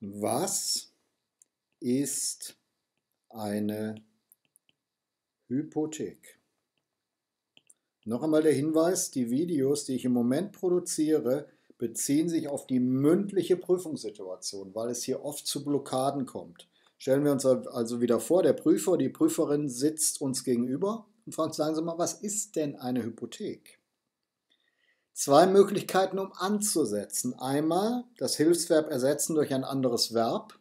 Was ist eine Hypothek? Noch einmal der Hinweis, die Videos, die ich im Moment produziere, beziehen sich auf die mündliche Prüfungssituation, weil es hier oft zu Blockaden kommt. Stellen wir uns also wieder vor, der Prüfer, die Prüferin sitzt uns gegenüber und fragt, sagen Sie mal, was ist denn eine Hypothek? Zwei Möglichkeiten, um anzusetzen. Einmal das Hilfsverb ersetzen durch ein anderes Verb.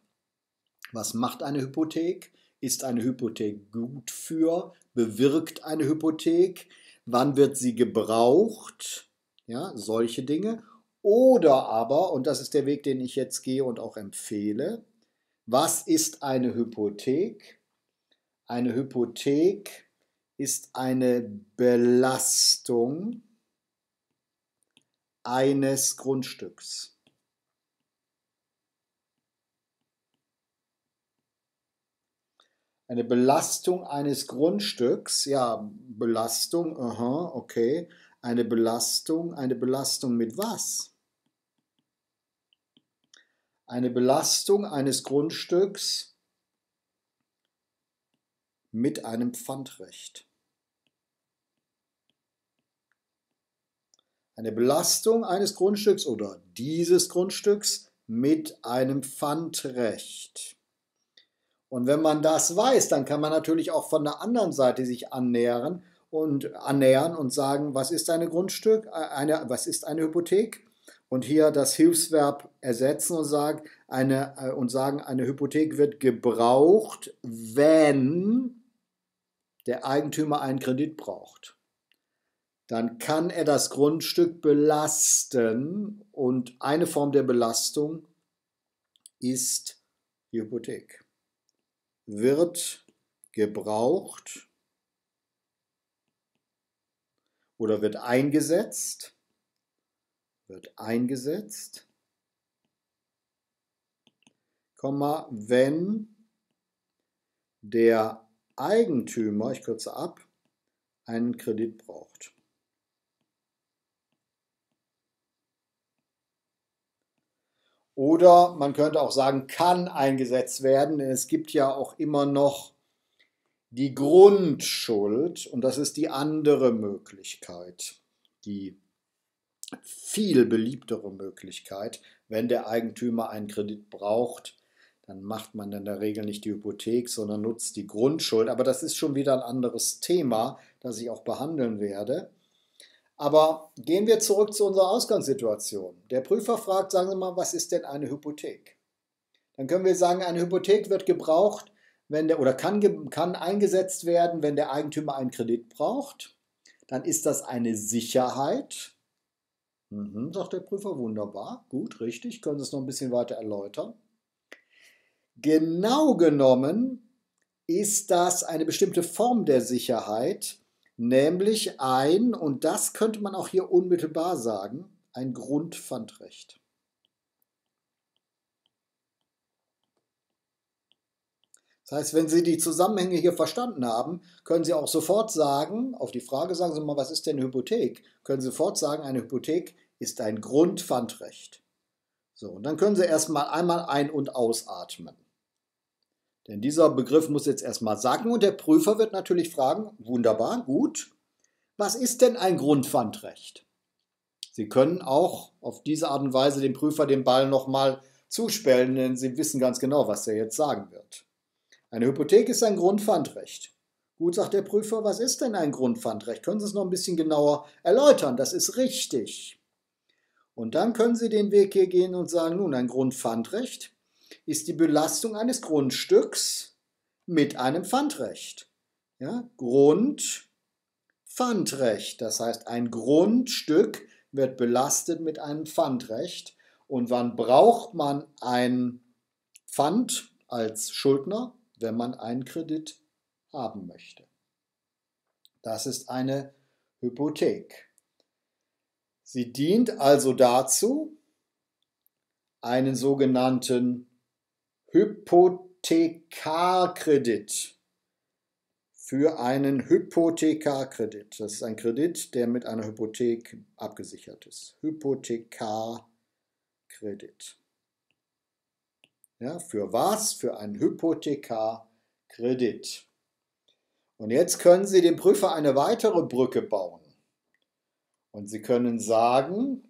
Was macht eine Hypothek? Ist eine Hypothek gut für? Bewirkt eine Hypothek? Wann wird sie gebraucht? Ja, solche Dinge. Oder aber, und das ist der Weg, den ich jetzt gehe und auch empfehle, was ist eine Hypothek? Eine Hypothek ist eine Belastung eines Grundstücks. Eine Belastung eines Grundstücks, ja, Belastung, aha, okay. Eine Belastung, eine Belastung mit was? Eine Belastung eines Grundstücks mit einem Pfandrecht. Eine Belastung eines Grundstücks oder dieses Grundstücks mit einem Pfandrecht. Und wenn man das weiß, dann kann man natürlich auch von der anderen Seite sich annähern und annähern und sagen, was ist eine Grundstück, äh, eine, was ist eine Hypothek? Und hier das Hilfsverb ersetzen und sagen, eine, äh, und sagen, eine Hypothek wird gebraucht, wenn der Eigentümer einen Kredit braucht dann kann er das Grundstück belasten und eine Form der Belastung ist die Hypothek. Wird gebraucht oder wird eingesetzt, wird eingesetzt, wenn der Eigentümer, ich kürze ab, einen Kredit braucht. Oder man könnte auch sagen, kann eingesetzt werden, denn es gibt ja auch immer noch die Grundschuld und das ist die andere Möglichkeit, die viel beliebtere Möglichkeit. Wenn der Eigentümer einen Kredit braucht, dann macht man in der Regel nicht die Hypothek, sondern nutzt die Grundschuld. Aber das ist schon wieder ein anderes Thema, das ich auch behandeln werde. Aber gehen wir zurück zu unserer Ausgangssituation. Der Prüfer fragt, sagen Sie mal, was ist denn eine Hypothek? Dann können wir sagen, eine Hypothek wird gebraucht, wenn der, oder kann, kann eingesetzt werden, wenn der Eigentümer einen Kredit braucht. Dann ist das eine Sicherheit. Mhm, sagt der Prüfer, wunderbar, gut, richtig, können Sie es noch ein bisschen weiter erläutern. Genau genommen ist das eine bestimmte Form der Sicherheit, nämlich ein, und das könnte man auch hier unmittelbar sagen, ein Grundpfandrecht. Das heißt, wenn Sie die Zusammenhänge hier verstanden haben, können Sie auch sofort sagen, auf die Frage sagen Sie mal, was ist denn eine Hypothek? Können Sie sofort sagen, eine Hypothek ist ein Grundpfandrecht. So, und dann können Sie erstmal einmal ein- und ausatmen. Denn dieser Begriff muss jetzt erstmal sagen und der Prüfer wird natürlich fragen, wunderbar, gut, was ist denn ein Grundpfandrecht? Sie können auch auf diese Art und Weise dem Prüfer den Ball nochmal zuspellen, denn Sie wissen ganz genau, was er jetzt sagen wird. Eine Hypothek ist ein Grundpfandrecht. Gut, sagt der Prüfer, was ist denn ein Grundpfandrecht? Können Sie es noch ein bisschen genauer erläutern? Das ist richtig. Und dann können Sie den Weg hier gehen und sagen, nun, ein Grundpfandrecht ist die Belastung eines Grundstücks mit einem Pfandrecht. Ja, Grundpfandrecht, das heißt ein Grundstück wird belastet mit einem Pfandrecht. Und wann braucht man ein Pfand als Schuldner? Wenn man einen Kredit haben möchte. Das ist eine Hypothek. Sie dient also dazu, einen sogenannten Hypothekarkredit für einen Hypothekarkredit. Das ist ein Kredit, der mit einer Hypothek abgesichert ist. Hypothekarkredit. Ja, für was? Für einen Hypothekarkredit. Und jetzt können Sie dem Prüfer eine weitere Brücke bauen. Und Sie können sagen,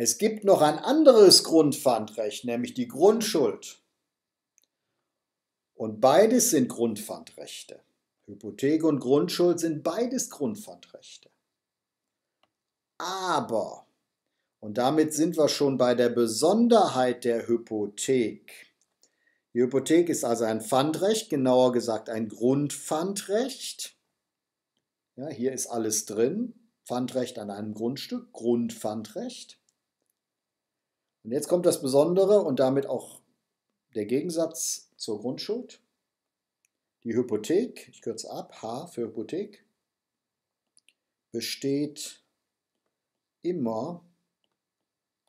es gibt noch ein anderes Grundpfandrecht, nämlich die Grundschuld. Und beides sind Grundpfandrechte. Hypothek und Grundschuld sind beides Grundpfandrechte. Aber, und damit sind wir schon bei der Besonderheit der Hypothek. Die Hypothek ist also ein Pfandrecht, genauer gesagt ein Grundpfandrecht. Ja, hier ist alles drin. Pfandrecht an einem Grundstück, Grundpfandrecht. Und jetzt kommt das Besondere und damit auch der Gegensatz zur Grundschuld. Die Hypothek, ich kürze ab, H für Hypothek, besteht immer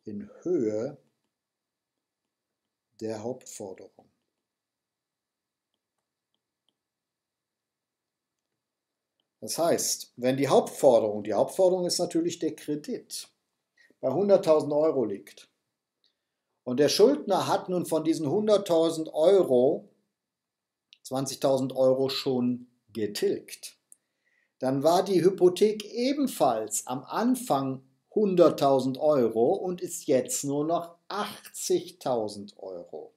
in Höhe der Hauptforderung. Das heißt, wenn die Hauptforderung, die Hauptforderung ist natürlich der Kredit, bei 100.000 Euro liegt und der Schuldner hat nun von diesen 100.000 Euro 20.000 Euro schon getilgt, dann war die Hypothek ebenfalls am Anfang 100.000 Euro und ist jetzt nur noch 80.000 Euro.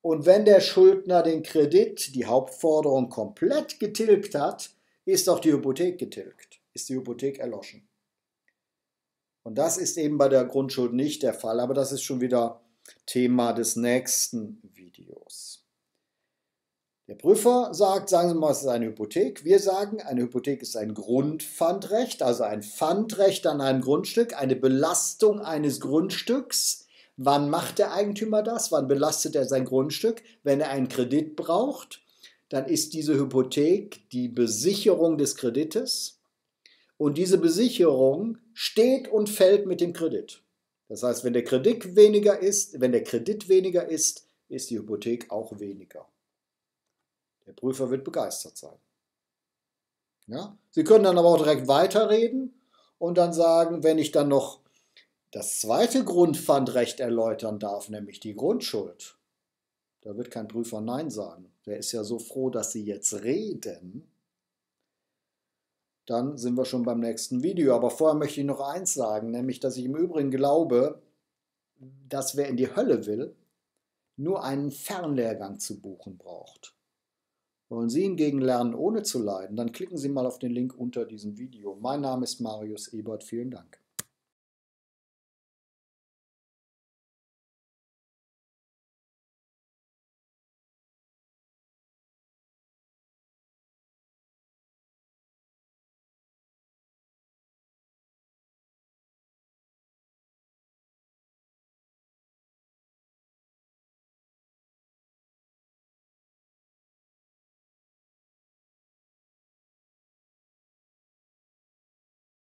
Und wenn der Schuldner den Kredit, die Hauptforderung komplett getilgt hat, ist auch die Hypothek getilgt, ist die Hypothek erloschen. Und das ist eben bei der Grundschuld nicht der Fall, aber das ist schon wieder Thema des nächsten Videos. Der Prüfer sagt, sagen Sie mal, es ist eine Hypothek. Wir sagen, eine Hypothek ist ein Grundpfandrecht, also ein Pfandrecht an einem Grundstück, eine Belastung eines Grundstücks. Wann macht der Eigentümer das? Wann belastet er sein Grundstück? Wenn er einen Kredit braucht, dann ist diese Hypothek die Besicherung des Kredites. Und diese Besicherung steht und fällt mit dem Kredit. Das heißt, wenn der Kredit weniger ist, wenn der Kredit weniger ist, ist die Hypothek auch weniger. Der Prüfer wird begeistert sein. Ja? Sie können dann aber auch direkt weiterreden und dann sagen, wenn ich dann noch das zweite Grundpfandrecht erläutern darf, nämlich die Grundschuld, da wird kein Prüfer Nein sagen. Der ist ja so froh, dass Sie jetzt reden. Dann sind wir schon beim nächsten Video. Aber vorher möchte ich noch eins sagen, nämlich, dass ich im Übrigen glaube, dass wer in die Hölle will, nur einen Fernlehrgang zu buchen braucht. Wollen Sie hingegen lernen, ohne zu leiden? Dann klicken Sie mal auf den Link unter diesem Video. Mein Name ist Marius Ebert. Vielen Dank.